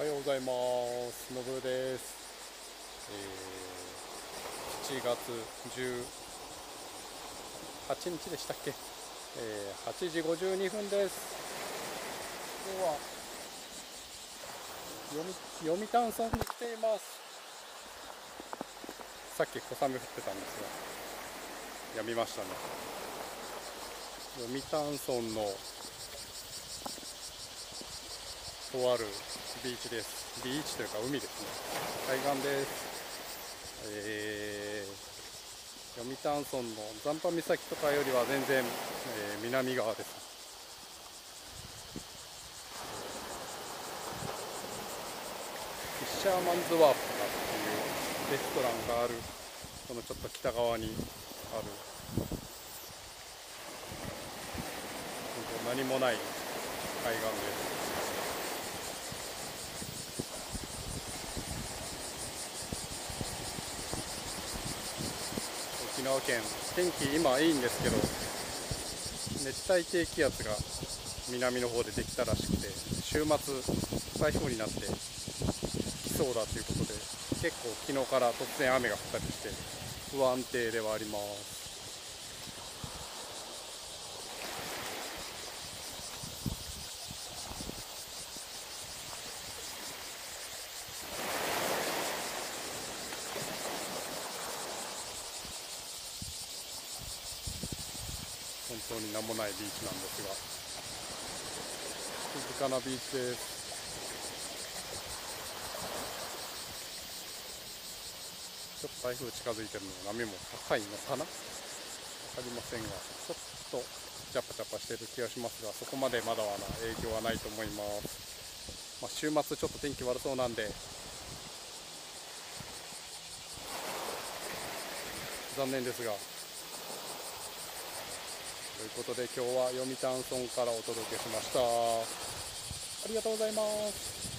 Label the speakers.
Speaker 1: おはようございます。のぶです。えー、7月18日でしたっけ、えー、8時52分です。今日は読み読谷村に来ています。さっき小雨降ってたんですが、やみましたね。読谷村のとあるビーチです。ビーチというか海ですね。海岸です。えー、読谷村の残波岬とかよりは全然、えー南側です。フィッシャーマンズワーフとかっていうレストランがある、そのちょっと北側にある、本当何もない海岸です。沖縄県。天気今いいんですけど熱帯低気圧が南の方でできたらしくて週末台風になって来そうだということで結構昨日から突然雨が降ったりして不安定ではあります。本当に名もないビーチなんですが。静かなビーチです。ちょっと台風近づいてるので波も高いのかな。分かりませんがちょっとジャパジャパしてる気がしますがそこまでまだはな影響はないと思います、まあ、週末ちょっと天気悪そうなんで。残念ですがということで今日は読谷村からお届けしました。ありがとうございます。